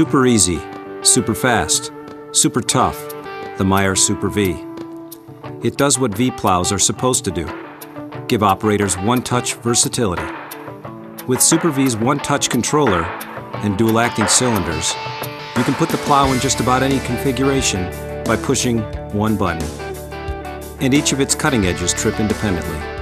Super easy, super fast, super tough, the Meyer Super V. It does what V plows are supposed to do give operators one touch versatility. With Super V's one touch controller and dual acting cylinders, you can put the plow in just about any configuration by pushing one button. And each of its cutting edges trip independently.